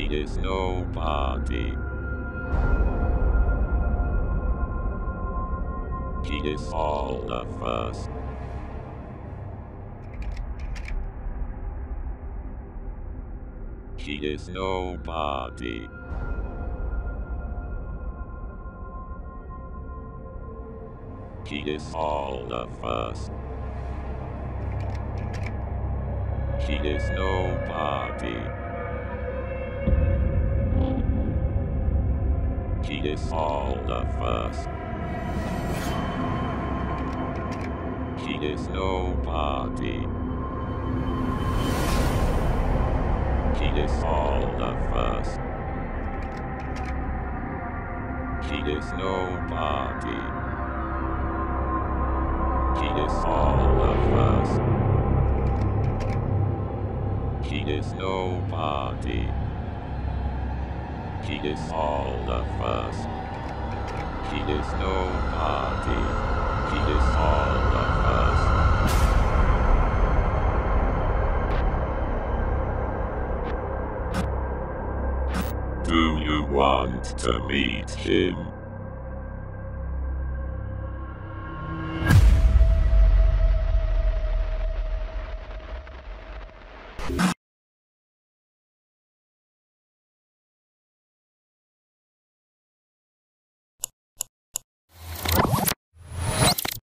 is nobody. He is all of us. He is nobody. He is all of us. He is nobody. He is all of us. He is nobody. He is all of us. He is nobody. He is all of us. He is nobody. He is all of us. He is nobody. He is all of us. Do you want to meet him?